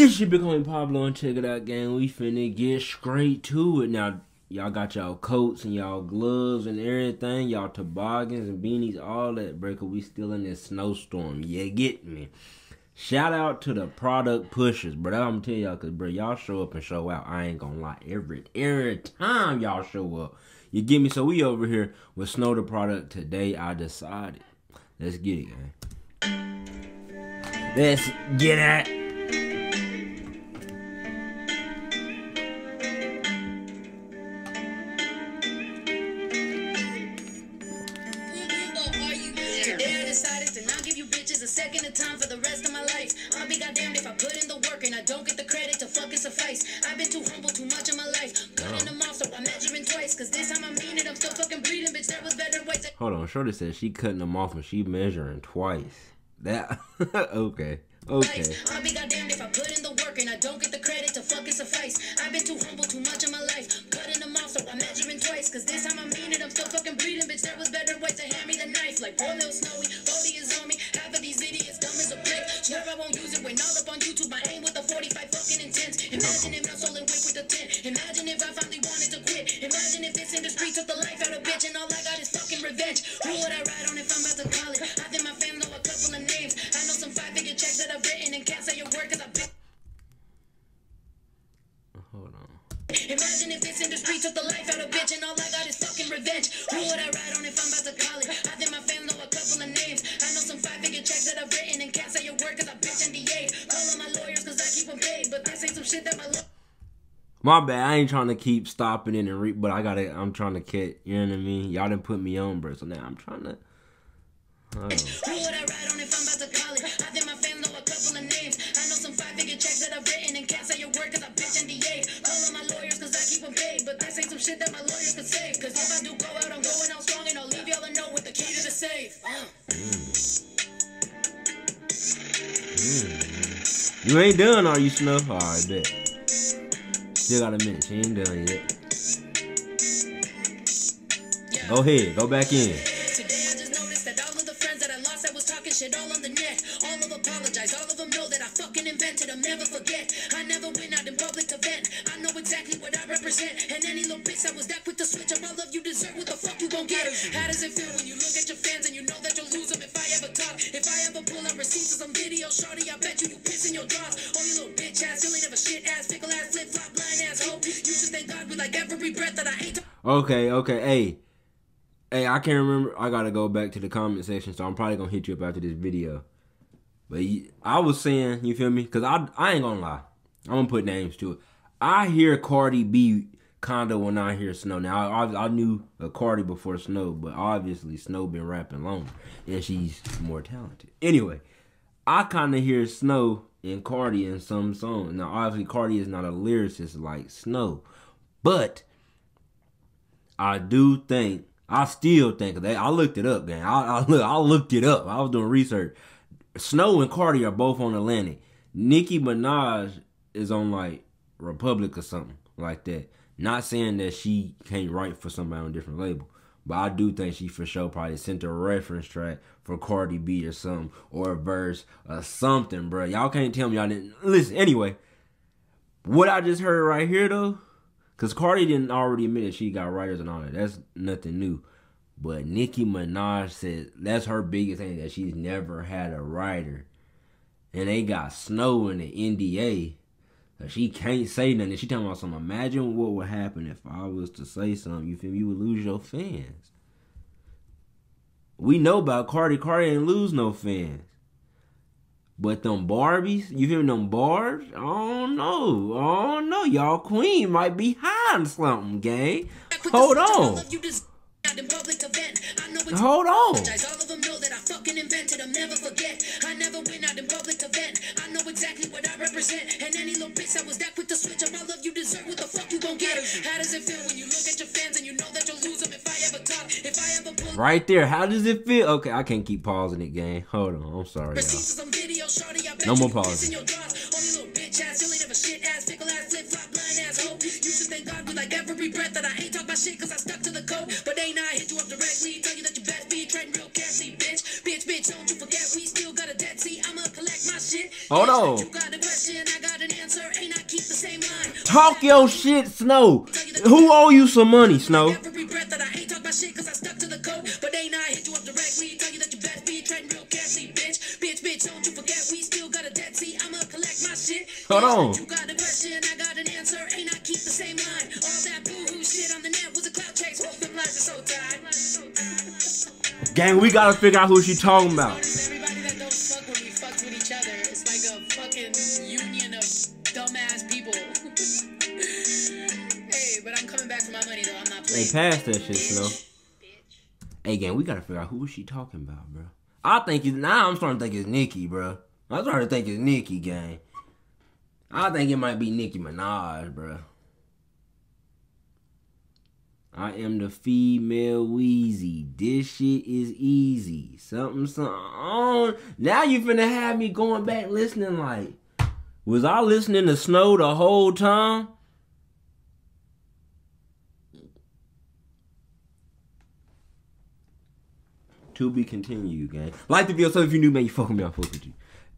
It's your Big Homie Pablo and check it out, gang. We finna get straight to it. Now, y'all got y'all coats and y'all gloves and everything, y'all toboggans and beanies, all that, bro. Cause we still in this snowstorm. Yeah, get me. Shout out to the product pushers, bro. I'm gonna tell y'all, cause bro, y'all show up and show out. I ain't gonna lie. Every every time y'all show up, you get me. So we over here with Snow Tha Product today. I decided. Let's get it, gang. Let's get it. Bitches a second of time for the rest of my life. I'll be goddamned if I put in the work and I don't get the credit to fucking suffice. I've been too humble too much of my life. Cutting them off, so I'm measuring twice. Cause this time I mean it, I'm still fucking breathing, bitch. There was better ways Hold on, Shorty said she cutting them off and she measuring twice. That okay, okay. I'll be goddamned if I put in the work and I don't get the credit to fucking suffice. I've been too humble too much of my life. Cutting them off, so I'm measuring twice. Cause this time I mean it, I'm still fucking breathing, bitch. There was better ways to hand me the knife. Like poor little snowy, Bodie is on me. Half of these idiots Swear I won't use it when all up on YouTube. I aim with a 45 fucking intense. Imagine if I'm stolen whip with a 10. Imagine if I finally wanted to quit. Imagine if this industry took the life out of bitch and all I got is fucking revenge. Who would I ride on if I'm about to call it? I think my fans know a couple of names. I know some five figure checks that I've written and can't say a word cause I've been. Oh, hold on. Imagine if this industry took the life out of bitch and all I got is fucking revenge. Who would I ride on if I'm about to call it? I think my fans know a couple of names. I know some five figure checks that I've written shit that my. My bad. I ain't trying to keep stopping in and re, but I gotta. I'm trying to catch. You know what I mean? Y'all didn't put me on, bro. So now I'm trying to. Hold on. Who would I ride on if I'm about to call it? I think my fans know a couple of names. I know some five figure checks that I've written and can't say a word cause I bitch NDA. Call on my lawyers cause I keep them paid. But this ain't some shit that my lawyers could say. Cause if I do go out, I'm going out strong and I'll leave y'all a note with the key to the safe. Uh. You ain't done, are you, Snow? Alright, bet. Still got a minute. She ain't done yet. Go ahead. Go back in. I never went out in public to vent. I know exactly what I represent. And any little bitch that was that quick in your. Oh, you little bitch ass, silly never shit ass, fickle ass, flip flop, blind ass. You should thank God with like every breath that I ain't. Okay, okay. Hey. Hey, I can't remember. I gotta go back to the comment section, so I'm probably gonna hit you up after this video. But I was saying, you feel me? Cause I I ain't gonna lie. I'm gonna put names to it. I hear Cardi B kinda when I hear Snow. Now I, I knew a Cardi before Snow, but obviously Snow been rapping longer, and she's more talented. Anyway, I kind of hear Snow and Cardi in some songs. Now obviously Cardi is not a lyricist like Snow, but I do think, I still think that I looked it up, gang. I, I look, I looked it up. I was doing research. Snow and Cardi are both on Atlantic. Nicki Minaj is on like Republic or something like that. Not saying that she can't write for somebody on a different label, but I do think she for sure probably sent a reference track for Cardi B or something, or a verse or something, bro. Y'all can't tell me y'all didn't listen. Anyway, what I just heard right here though, because Cardi didn't already admit that she got writers and all that. That's nothing new. But Nicki Minaj said that's her biggest thing that she's never had a writer. And they got Snow in the NDA. She can't say nothing. She talking about something. Imagine what would happen if I was to say something. You feel me? You would lose your fans. We know about Cardi. Cardi ain't lose no fans. But them Barbies, you hear them bars? Oh no, oh no, y'all queen might be hiding something, gang. Hold on, hold on. Fucking invented. I'll never forget. I never went out in public to vent. I know exactly what I represent. And any little bitch that was that quick to switch up, all of you deserve what the fuck you gon' get. How does it feel when you look at your fans and you know that you'll lose them if I ever talk? If I ever pull Right there, how does it feel? Okay, I can't keep pausing it, gang. Hold on, I'm sorry, y'all. receipts of some video, shorty, I bet No you more you pause. piss in your drawers. You little bitch ass, silly never shit ass, fickle ass, flip flop, blind ass hoe. You should thank God with like every breath that I ain't talk my shit cause I stuck to the code. But ain't I same line. Talk your shit, Snow. Who owe you some money, Snow? Hold on. You got a question, I got an answer, and I keep the same line. All that boo-hoo shit on the net was a clout chase. Both them lies are so tied. Gang, we gotta figure out who she talking about. Money though. Hey, pass that shit, Snow. Hey, gang, we gotta figure out who she talking about, bro. I think it's now. I'm starting to think it's Nicki, bro. I'm starting to think it's Nicki, gang. I think it might be Nicki Minaj, bro. I am the female Wheezy. This shit is easy. Something, something. Oh, now you finna have me going back listening like, was I listening to Snow the whole time? To be continued, gang. Like the video, so if you new, man, you fuck with me, I fuck with you.